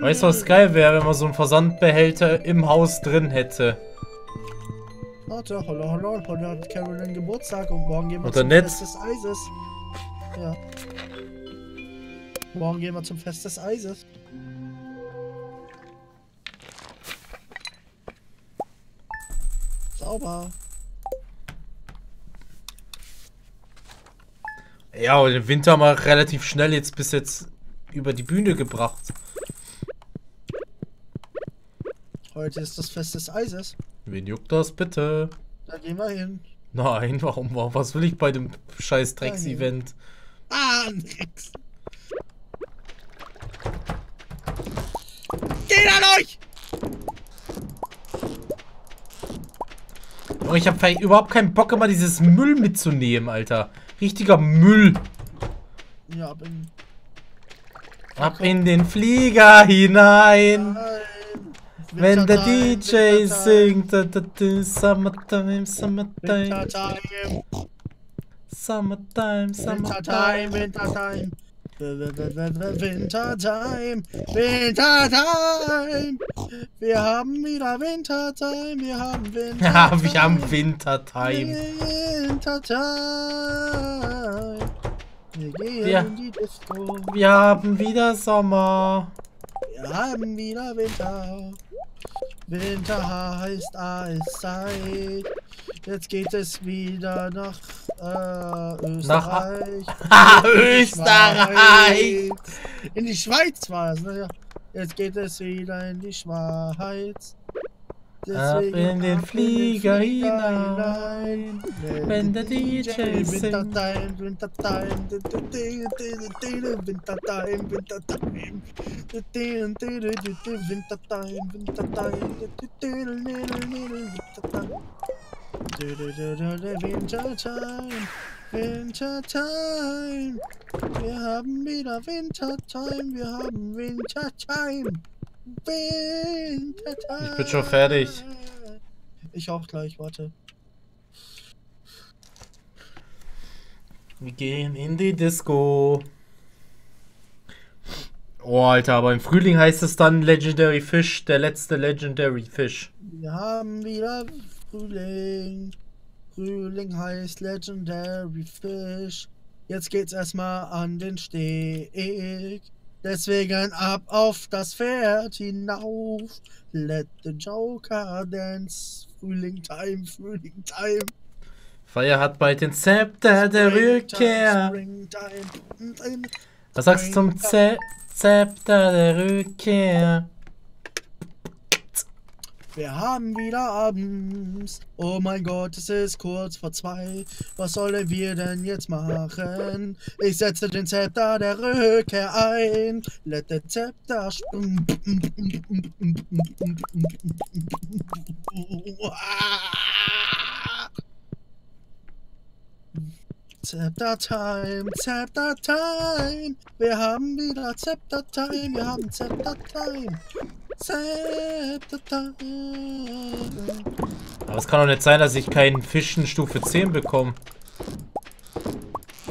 Weißt du, was geil wäre, wenn man so einen Versandbehälter im Haus drin hätte? Warte, holla, holla, heute hat Carolyn Geburtstag und morgen gehen wir zum nett. Fest des Eises. Ja. Morgen gehen wir zum Fest des Eises. Sauber. Ja, und den Winter mal relativ schnell jetzt bis jetzt über die Bühne gebracht. Heute ist das Fest des Eises. Wen juckt das bitte? Da gehen wir hin. Nein, warum? warum- Was will ich bei dem scheiß Drecks-Event? Ah, nix. Geht an euch! Oh, Ich habe überhaupt keinen Bock, immer dieses Müll mitzunehmen, Alter. Richtiger Müll. Ja, bin. Ab in den Flieger hinein. Nein. Wenn der DJ singt. Summertime, summertime. Wintertime, Summertime, Wintertime, summertime. Wintertime. Wintertime, Wintertime. Wir haben wieder Wintertime, wir haben Wintertime. Ja, wir haben Wintertime. Wintertime. Wir gehen Ja. in die Disco. Wir haben wieder Sommer. Wir haben wieder Winter. Winter heißt Eiszeit. Jetzt geht es wieder nach äh, Österreich. In die Österreich. Schweiz. In die Schweiz war es, ne? Ja. Jetzt geht es wieder in die Schweiz. Ab Deswegen in den ab Flieger hinein. Wenn der DJ singt. Wintertime, Wintertime, Wintertime, Wintertime, Wintertime, Wintertime, Wintertime, Wintertime. Wir haben wieder Wintertime, wir haben Wintertime. Ich bin schon fertig. Ich auch gleich, warte. Wir gehen in die Disco. Oh, Alter, aber im Frühling heißt es dann Legendary Fish, der letzte Legendary Fish. Wir haben wieder Frühling. Frühling heißt Legendary Fish. Jetzt geht's erstmal an den Steg. Deswegen ab auf das Pferd hinauf. Let the Joker dance. Frühling Time, Frühling Time. Feier hat bald den Zepter der Rückkehr. Was sagst du zum Ze Zepter der Rückkehr? Wir haben wieder abends. Oh mein Gott, es ist kurz vor zwei. Was sollen wir denn jetzt machen? Ich setze den Zepter der Rückkehr ein. Let the Zepter springen. Zepter Time, Zepter Time. Wir haben wieder Zepter Time, wir haben Zepter Time. Aber es kann doch nicht sein, dass ich keinen Fischen Stufe 10 bekomme.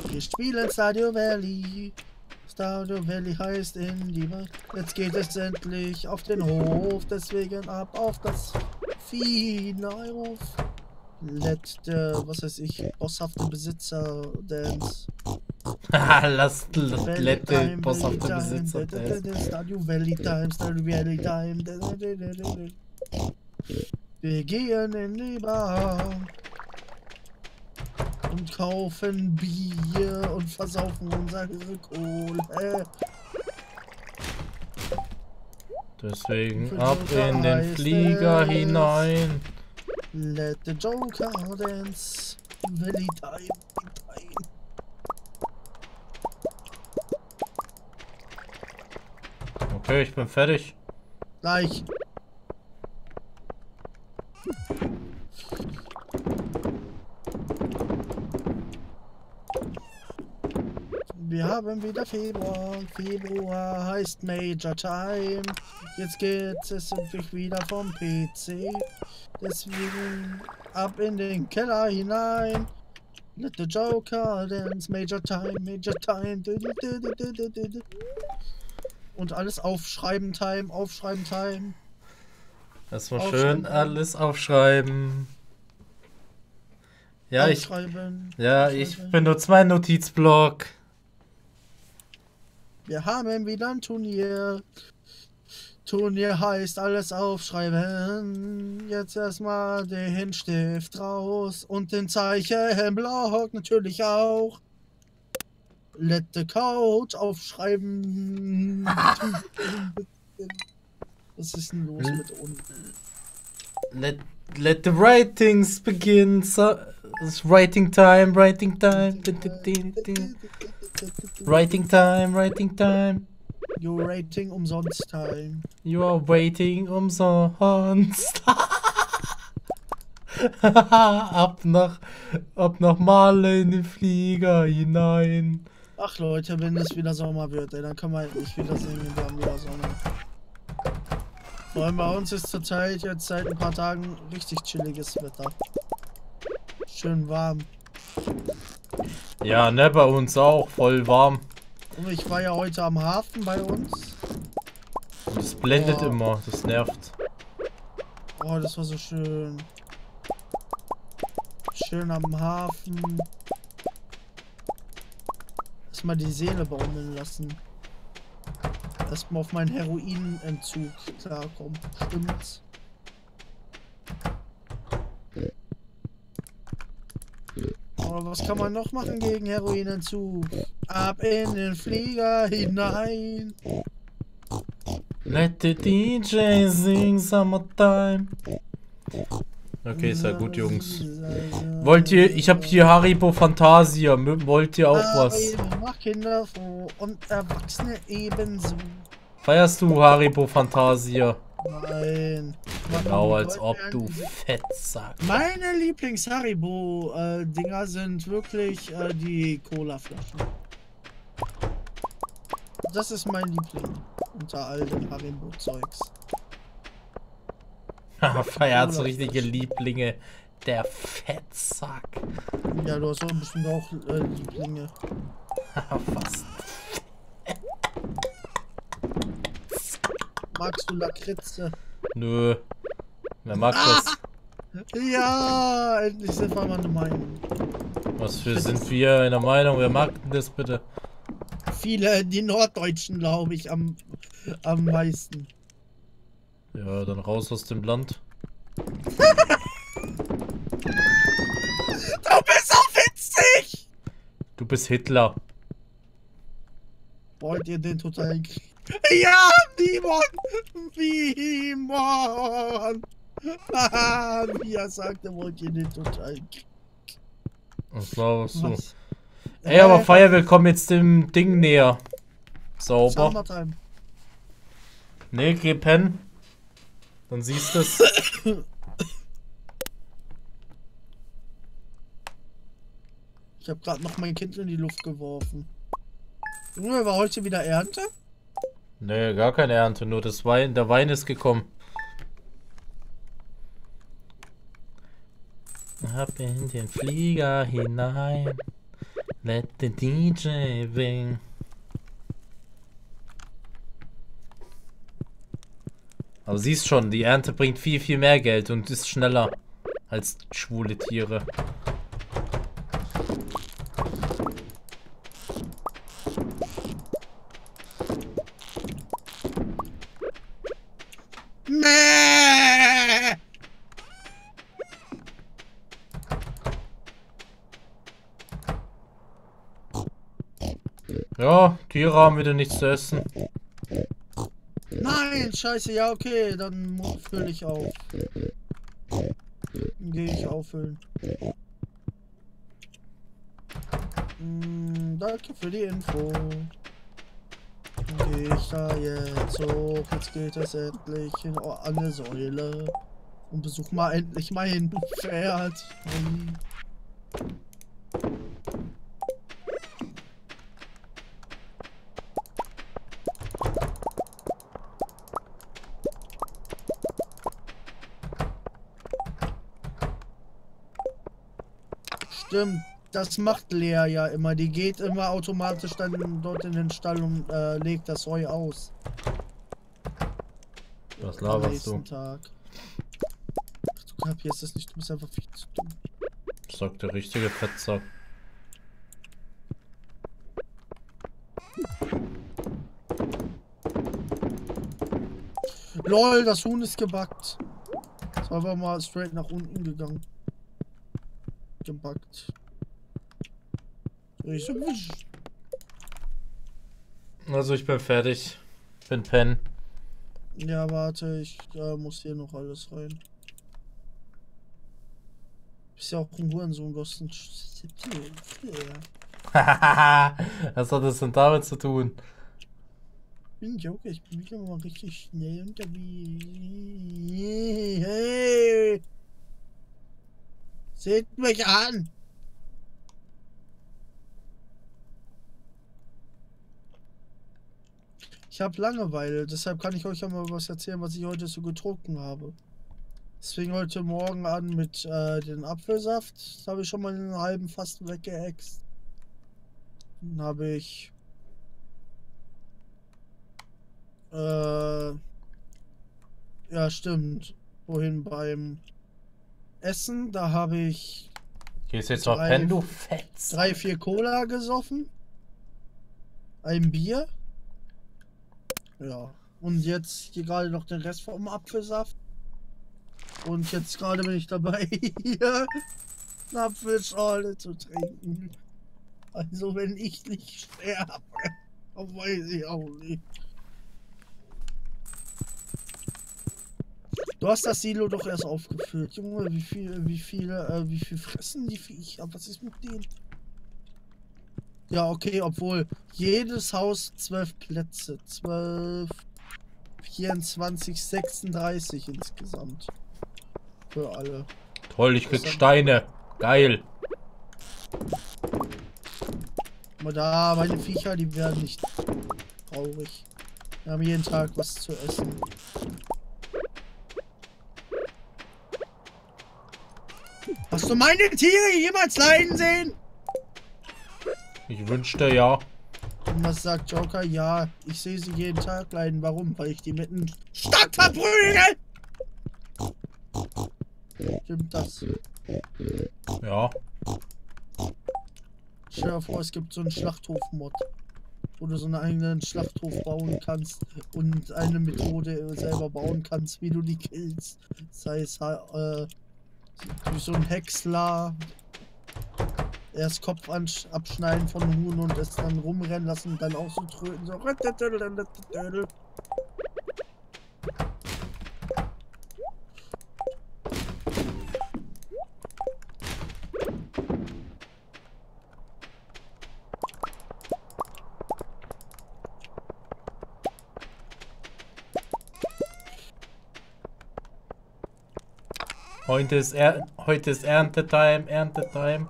Wir spielen Stadio Valley. Stadio Valley heißt in die Welt. Jetzt geht es endlich auf den Hof. Deswegen ab auf das auf. Let der, was weiß ich, bosshafte Besitzer dance. Haha, Lass Lette Time, Boss auf Time, Besitzer. Stadio Valley Time, Stadio Valley Time. Wir gehen in die Bar und kaufen Bier und versaufen unsere Kohle. Deswegen ab in den Flieger hinein. Let the Joker dance. Valley Time. time. Okay, ich bin fertig. Gleich. Wir haben wieder Februar. Februar heißt Major Time. Jetzt geht es endlich wieder vom PC. Deswegen ab in den Keller hinein. Let the Joker dance, Major Time, Major Time. Du, du, du, Und alles aufschreiben, Time, aufschreiben, Time. Das war Aufschreiben. schön, alles aufschreiben. Ja, ich, aufschreiben. ja, ich aufschreiben. benutze meinen Notizblock. Wir haben wieder ein Turnier. Turnier heißt alles aufschreiben. Jetzt erstmal den Stift raus und den Zeichenblock natürlich auch. Let the Couch aufschreiben. Was ist denn los mit uns? Let, let the writings begin. So, it's writing time, writing time. Writing time, writing time. Your Rating umsonst time. You are waiting umsonst. ab nach, ab nach Male in den Flieger hinein. Ach Leute, wenn es wieder Sommer wird, ey, dann kann man halt nicht wieder singen, wir haben wieder Sonne. Vor allem bei uns ist zurzeit jetzt seit ein paar Tagen richtig chilliges Wetter. Schön warm. Ja, ne, bei uns auch, voll warm. Und ich war ja heute am Hafen bei uns. Und es blendet Oh. immer, das nervt. Oh, das war so schön. Schön am Hafen. Erstmal die Seele baumeln lassen. Erstmal auf meinen Heroinentzug klarkommen. Stimmt's? Aber was kann man noch machen gegen Heroinentzug? Ab in den Flieger hinein. Let the DJ sing summertime. Okay, ist ja gut, Jungs. Wollt ihr, ich habe hier Haribo Fantasia. Wollt ihr auch was? Haribo macht Kinder froh und Erwachsene ebenso. Feierst du Haribo Fantasia? Nein. Genau, als ob du Fettsack. Meine Lieblings-Haribo-Dinger sind wirklich äh, die Cola-Flaschen. Das ist mein Liebling unter all den Haribo-Zeugs. Feiert so richtige Lieblinge. Der Fettsack. Ja, du hast doch bestimmt auch äh, Lieblinge. Fast. Magst du Lakritze? Nö. Wer mag das? Ja, endlich sind wir mal eine Meinung. Was für sind wir einer Meinung? Wer mag denn das bitte? Viele, die Norddeutschen, glaube ich, am, am meisten. Ja, dann raus aus dem Land. Du bist so witzig! Du bist Hitler. Wollt ihr den totalen Krieg? Ja, Simon! Simon! Wie er sagte, wollt ihr den totalen Krieg? Was laberst du? Was? Ey, aber Äh, Feier, wir kommen jetzt dem Ding näher. Sauber. Nee, geh pennen. Dann siehst du es. Ich habe gerade noch mein Kind in die Luft geworfen. Junge, war heute wieder Ernte? Nee, gar keine Ernte, nur das Wein, der Wein ist gekommen. Ab in den Flieger hinein. Let the DJ wing. Aber siehst schon, die Ernte bringt viel, viel mehr Geld und ist schneller als schwule Tiere. Ja, Tiere haben wieder nichts zu essen. Nein, scheiße, ja okay, dann fülle ich auf. Gehe ich auffüllen. Mm, danke für die Info. Gehe ich da jetzt hoch, jetzt geht es endlich in oh, an Säule. Und besuch mal endlich mein Pferd. Hm. Stimmt, das macht Lea ja immer. Die geht immer automatisch dann dort in den Stall und äh, legt das Heu aus. Was laberst du? Tag. Ach, du kapierst das nicht, du bist einfach viel zu dumm. Sagt der richtige Fetzer. LOL, das Huhn ist gebackt. Ist einfach mal straight nach unten gegangen. Gebackt. Ich wisch. Also ich bin fertig. Bin pen. Ja, warte, ich äh, muss hier noch alles rein. Bist ja auch ein Hurensohn, du hast ein. Was hat das denn damit zu tun? bin Joker, ich bin wieder mal richtig schnell unterwegs. Hey! Seht mich an! Ich habe Langeweile, deshalb kann ich euch ja mal was erzählen, was ich heute so getrunken habe. Es fing heute Morgen an mit äh, den Apfelsaft. Das habe ich schon mal in einen halben fast weggeext. Dann habe ich Äh, ja, stimmt. Wohin beim Essen, da habe ich Gehst jetzt mal Drei- du Fetz. drei, vier Cola gesoffen. Ein Bier. Ja. Und jetzt hier gerade noch den Rest vom Apfelsaft. Und jetzt gerade bin ich dabei, hier eine Apfelschorle zu trinken. Also wenn ich nicht sterbe, dann weiß ich auch nicht. Du hast das Silo doch erst aufgefüllt. Junge, wie viel, wie viele, äh, wie viel fressen die Viecher? Was ist mit denen? Ja, okay, obwohl jedes Haus zwölf Plätze. Zwölf, 24, 36 insgesamt. Für alle. Toll, ich krieg Steine. Geil. Aber da, meine Viecher, die werden nicht traurig. Wir haben jeden Tag was zu essen. Hast du meine Tiere jemals leiden sehen? Ich wünschte ja. Und was sagt Joker? Ja, ich sehe sie jeden Tag leiden. Warum? Weil ich die mit einem Stock verprügel! Stimmt das? Ja. Stell dir vor, es gibt so einen Schlachthof-Mod, wo du so einen eigenen Schlachthof bauen kannst und eine Methode selber bauen kannst, wie du die killst. Sei es äh, durch so ein Häcksler, erst Kopf abschneiden von Huhn und es dann rumrennen lassen und dann auch so tröten. So. Heute ist, er heute ist Erntetime, Erntetime.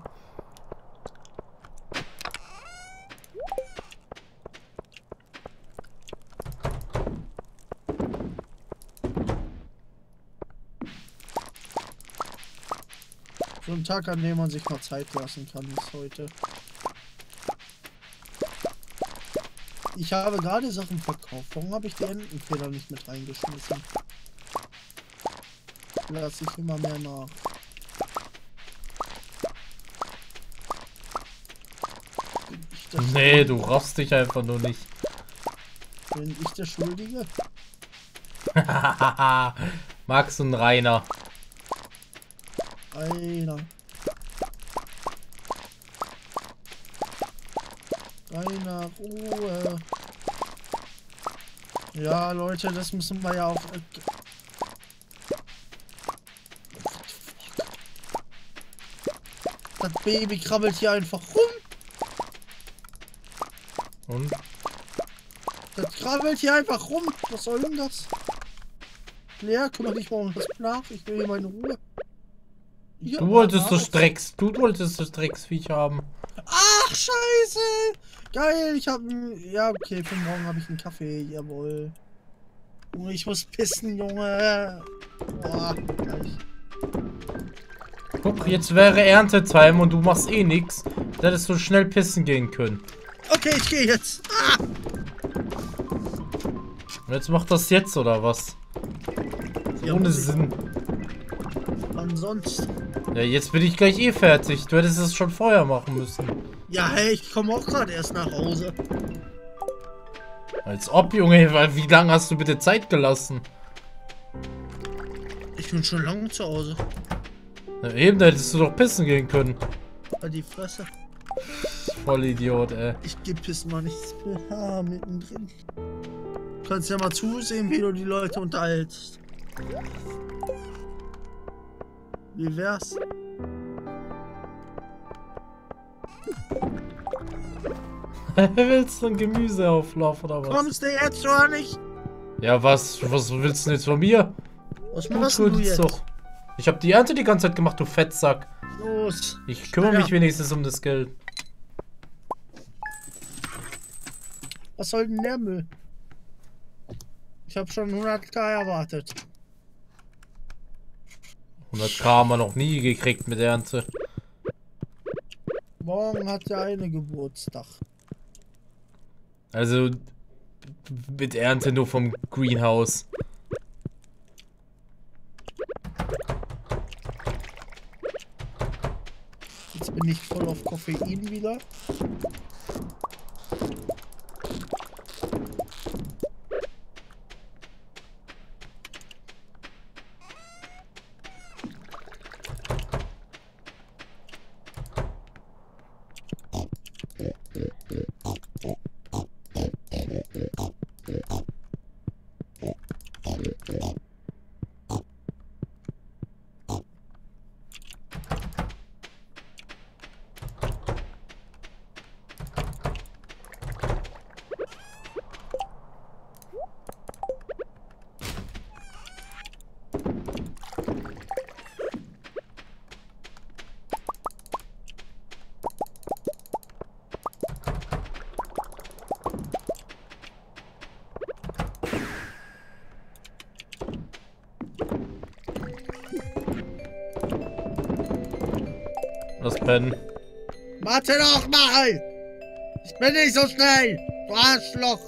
So ein Tag, an dem man sich mal Zeit lassen kann, ist heute. Ich habe gerade Sachen verkauft. Warum habe ich die Entenfeder nicht mit reingeschmissen? Lass ich immer mehr nach. Nee, du raffst dich einfach nur nicht. Bin ich der Schuldige? Max und Rainer. Einer. Einer Ruhe. Ja, Leute, das müssen wir ja auch. Baby krabbelt hier einfach rum. Und? Das krabbelt hier einfach rum. Was soll denn das? Lea, kümmere dich mal um das nach. Ich will hier meine Ruhe. Ja, Du wolltest das Drecks, du wolltest das Drecksviech haben. Ach, scheiße! Geil, ich hab. Ja, okay, für morgen habe ich einen Kaffee, jawohl. Ich muss pissen, Junge. Boah, gleich. Guck, jetzt wäre Erntetime und du machst eh nix. Da hättest du schnell pissen gehen können. Okay, ich gehe jetzt. Ah! Und jetzt macht das jetzt oder was? Ja, Ohne. Sinn. Wann sonst? Ja, jetzt bin ich gleich eh fertig. Du hättest es schon vorher machen müssen. Ja, hey, ich komme auch gerade erst nach Hause. Als ob, Junge. Wie lange hast du bitte Zeit gelassen? Ich bin schon lange zu Hause. Na eben, da hättest du doch pissen gehen können. Bei die Fresse. Voll Idiot, ey. Ich geb Pissen mal nichts mehr. Ah, mittendrin. Du kannst ja mal zusehen, wie du die Leute unterhältst. Wie wär's? Willst du einen Gemüseauflauf oder was? Kommst du jetzt oder nicht? Ja, was? Was willst du denn jetzt von mir? Was Du machst du schuldest jetzt? doch. Ich hab die Ernte die ganze Zeit gemacht, du Fettsack. Los. Ich kümmere Ja. mich wenigstens um das Geld. Was soll denn der Müll? Ich habe schon 100k erwartet. 100k haben wir noch nie gekriegt mit Ernte. Morgen hat der eine Geburtstag. Also mit Ernte nur vom Greenhouse. Ich voll auf Koffein wieder. Das pennen. Warte doch mal! Ich bin nicht so schnell! Du Arschloch!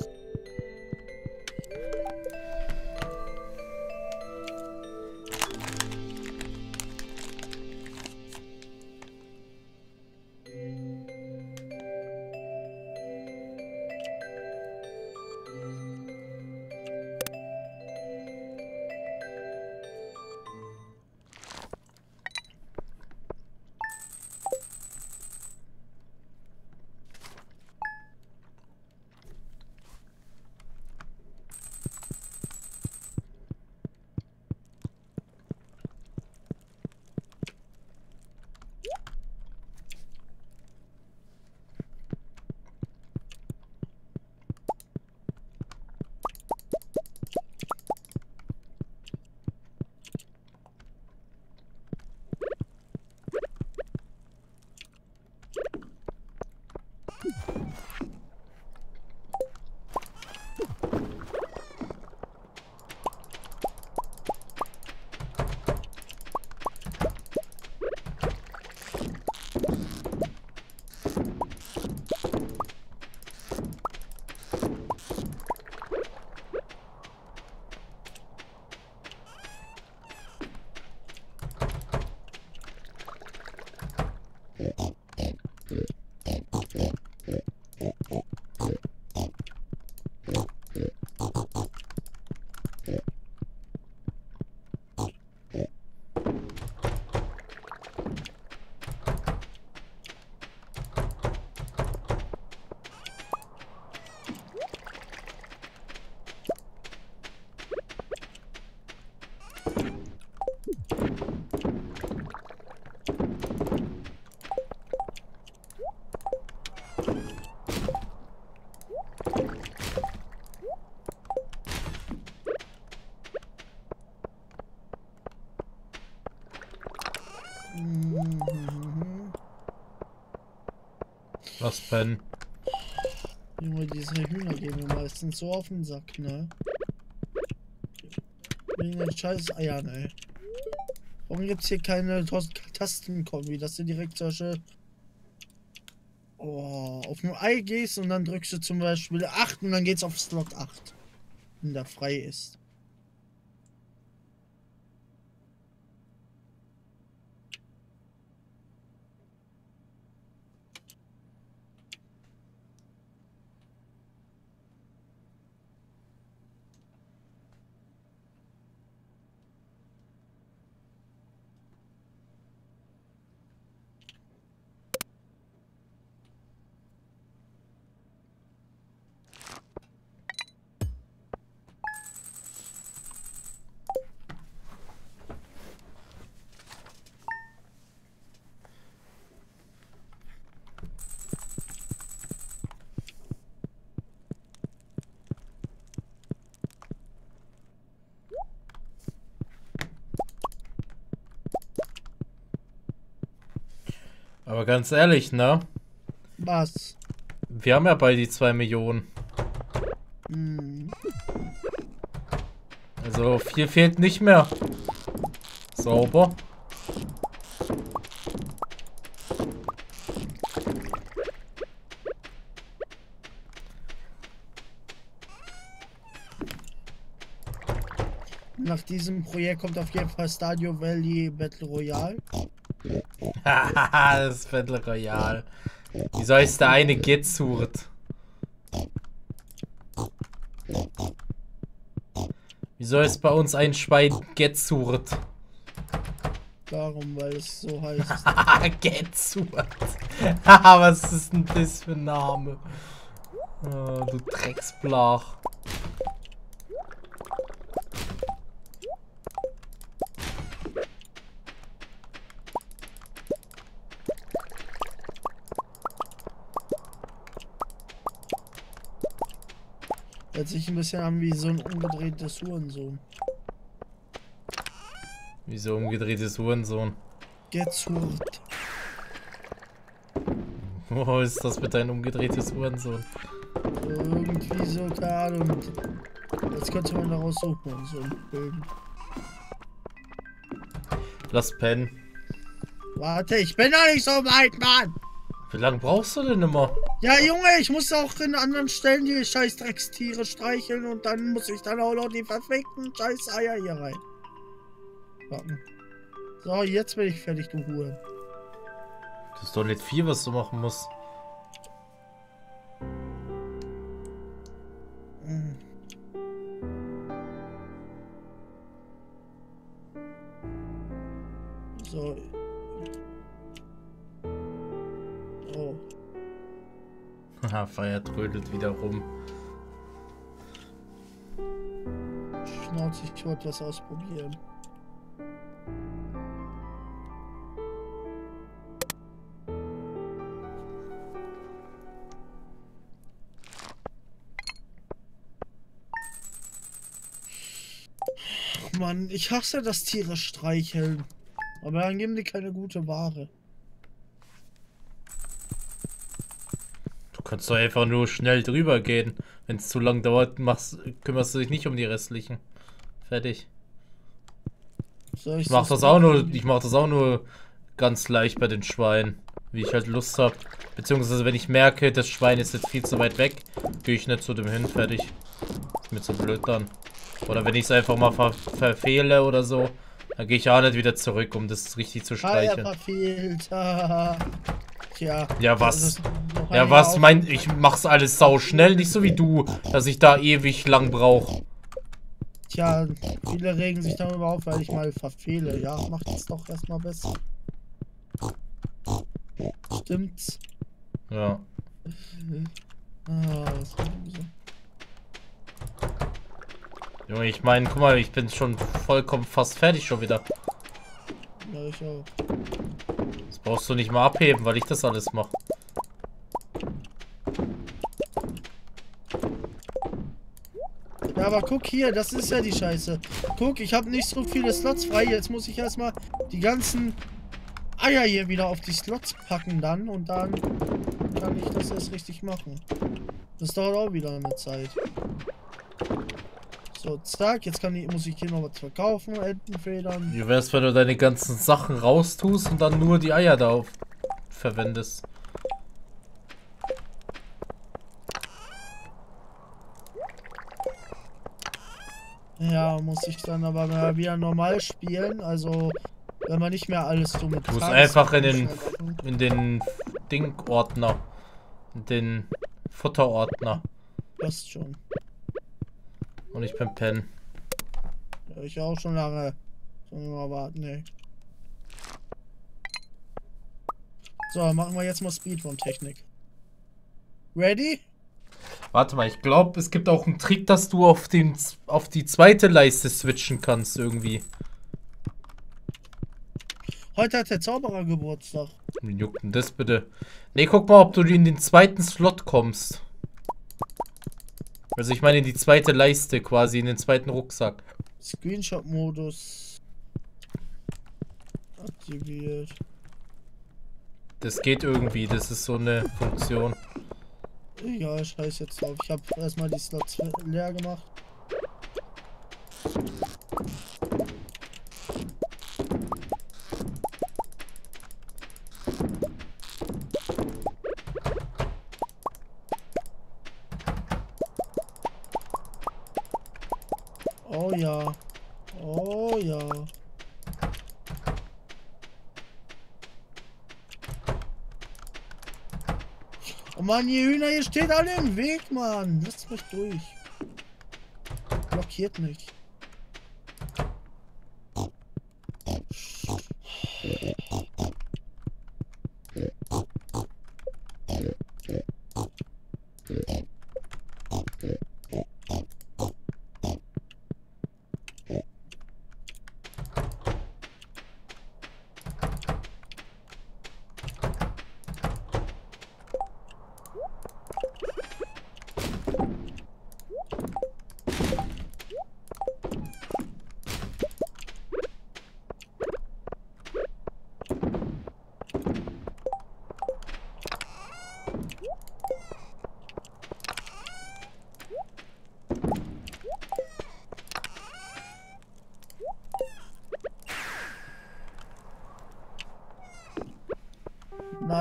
Was pennen. Junge, diese Hühner gehen mir meistens so auf den Sack, ne? Wegen den scheiß Eiern, ey. Warum gibt es hier keine Tastenkombi, dass du direkt solche. Oh, auf ein Ei gehst und dann drückst du zum Beispiel 8 und dann geht's auf Slot 8. Wenn der frei ist. Aber ganz ehrlich, ne? Was? Wir haben ja bald die 2 Millionen. Hm. Also viel fehlt nicht mehr. Sauber. Nach diesem Projekt kommt auf jeden Fall Stadio Valley Battle Royale. Hahaha, das ist Battle Royale. Wieso heißt der eine Getzurt? Wieso ist bei uns ein Schwein Getzurt? Darum, weil es so heißt. Haha, Getzurt. Haha, was ist denn das für ein Name? Oh, du Drecksblach. Hört sich ein bisschen an wie so ein umgedrehtes Hurensohn. Wieso umgedrehtes Hurensohn? Gezurt. Wo ist das mit deinem umgedrehtes Hurensohn? Irgendwie so, keine Ahnung. Jetzt könnte man daraus suchen, so ein Bild. Lass pennen. Warte, ich bin doch nicht so weit, Mann! Wie lange brauchst du denn immer? Ja, Junge, ich muss auch in anderen Stellen die scheiß Dreckstiere streicheln und dann muss ich dann auch noch die verfickten scheiß Eier hier rein. Warten. So, jetzt bin ich fertig, du Hure. Das ist doch nicht viel, was du machen musst. Mhm. So. Haha, Feier trödelt wieder rum. Schnauze, ich wollte was ausprobieren. Mann, ich hasse das Tiere streicheln. Aber dann geben die keine gute Ware. Kannst doch einfach nur schnell drüber gehen. Wenn es zu lang dauert, machst, kümmerst du dich nicht um die restlichen. Fertig. Soll Ich mach das auch nur, ich mach das auch nur ganz leicht bei den Schweinen. Wie ich halt Lust hab. Beziehungsweise wenn ich merke, das Schwein ist jetzt viel zu weit weg, gehe ich nicht zu dem hin, fertig. Ist mir zu blöd dann. Oder wenn ich es einfach mal ver verfehle oder so, dann gehe ich auch nicht wieder zurück, um das richtig zu Ah, er streicheln. verfehlt. Ah. Tja. Ja, was? noch Ja, was Jahr mein, ich mach's alles sau schnell, nicht so wie du, dass ich da ewig lang brauche. Tja, viele regen sich darüber auf, weil ich mal verfehle. Ja, macht es doch erstmal besser. Stimmt's? Ja. Ah, was ich sagen? Junge, ich meine, guck mal, ich bin schon vollkommen fast fertig schon wieder. ja, ich auch. Das brauchst du nicht mal abheben, weil ich das alles mache. Aber guck hier, das ist ja die Scheiße. Guck, ich habe nicht so viele Slots frei. Jetzt muss ich erstmal die ganzen Eier hier wieder auf die Slots packen dann und dann kann ich das erst richtig machen. Das dauert auch wieder eine Zeit. So, zack, jetzt kann ich, muss ich hier noch was verkaufen, Entenfedern. Wie wär's, wenn du deine ganzen Sachen raustust und dann nur die Eier da verwendest? Ich dann aber mal wieder normal spielen, also wenn man nicht mehr alles so mit Du musst einfach in den, in den Ding-Ordner, in den Futterordner. Passt schon. Und ich bin Pen. Ja, ich auch schon lange. Sollen wir mal warten, ey. So, machen wir jetzt mal Speedrun-Technik. Ready? Warte mal, ich glaube, es gibt auch einen Trick, dass du auf, den, auf die zweite Leiste switchen kannst irgendwie. Heute hat der Zauberer Geburtstag. Juckt denn das bitte? Ne, guck mal, ob du in den zweiten Slot kommst. Also ich meine in die zweite Leiste quasi, in den zweiten Rucksack. Screenshot-Modus aktiviert. Das geht irgendwie, das ist so eine Funktion. Egal, scheiß jetzt drauf. Ich habe erstmal die Slots leer gemacht. Oh ja. Oh ja. Mann, ihr Hühner, ihr steht alle im Weg, Mann. Lasst mich durch. Blockiert mich.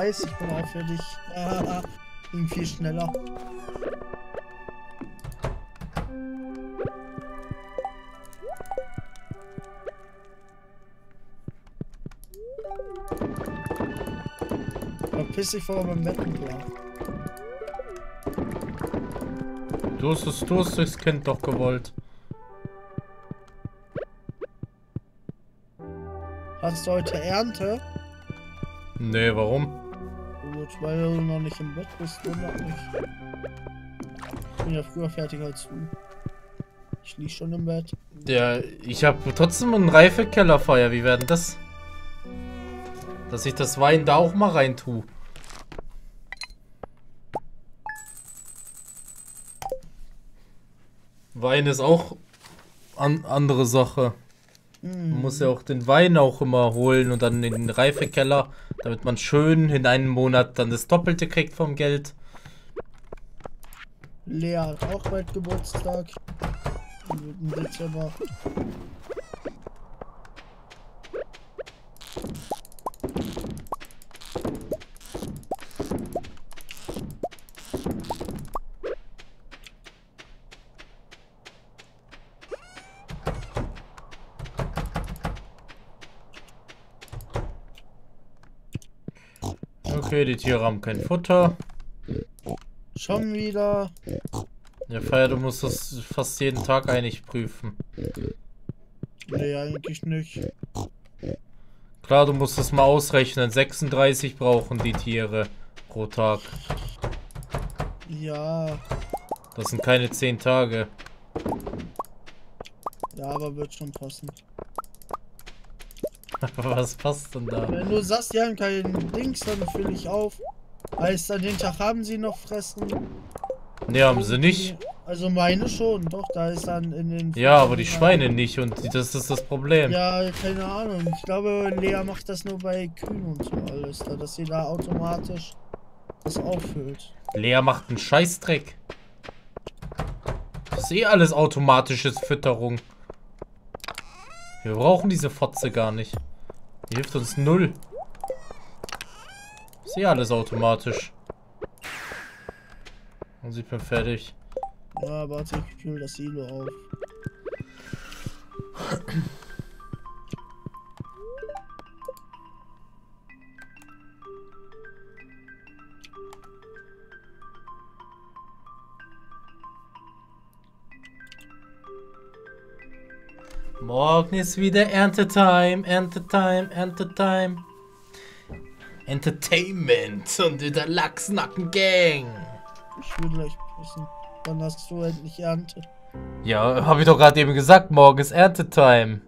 Nice, ich bin auch fertig. Ah, ging viel schneller. Verpiss dich vor meinem Bettenplan. Du hast es, du hast das Kind doch gewollt. Hast du heute Ernte? Nee, warum? Weil du noch nicht im Bett bist, wundert mich. Ich bin ja früher fertig als du. Ich lieg schon im Bett. Ja, ich habe trotzdem einen Reifekellerfeuer. Wie werden das? Dass ich das Wein da auch mal rein tue. Wein ist auch an andere Sache. Man muss ja auch den Wein auch immer holen und dann in den Reifekeller, damit man schön in einem Monat dann das Doppelte kriegt vom Geld. Lea hat auch bald Geburtstag. Im Dezember. Okay, die Tiere haben kein Futter. Schon wieder. Ja, Feier, du musst das fast jeden Tag eigentlich prüfen. Nee, eigentlich nicht. Klar, du musst das mal ausrechnen. 36 brauchen die Tiere pro Tag. Ja. Das sind keine 10 Tage. Ja, aber wird schon passen. Was passt denn da? Wenn du sagst, die haben keinen Dings, dann fülle ich auf. Heißt, an den Tag haben sie noch fressen. Ne, haben sie nicht. Also meine schon, doch, da ist dann in den... Ja, aber die Schweine nicht und das ist das Problem. Ja, keine Ahnung. Ich glaube, Lea macht das nur bei Kühen und so alles, da, dass sie da automatisch das auffüllt. Lea macht einen Scheißdreck. Das ist eh alles automatische Fütterung. Wir brauchen diese Fotze gar nicht. Die hilft uns null. Ist eh alles automatisch. Und ich bin fertig. Ja, warte, ich fülle das Silo auf. Morgen ist wieder Erntetime, Erntetime, Erntetime. Entertainment und der Lachsnacken Gang. Ich will gleich wissen, wann hast du endlich Ernte? Ja, habe ich doch gerade eben gesagt, morgen ist Erntetime.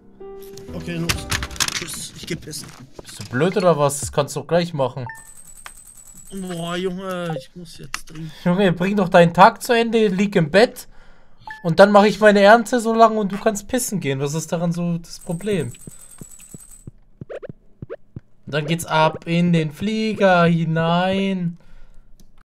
Okay, los. Tschüss, ich geh pissen. Bist du blöd oder was? Das kannst du doch gleich machen. Boah, Junge, ich muss jetzt dringend. Junge, bring doch deinen Tag zu Ende, lieg im Bett. Und dann mache ich meine Ernte so lange und du kannst pissen gehen. Was ist daran so das Problem? Dann geht's ab in den Flieger hinein.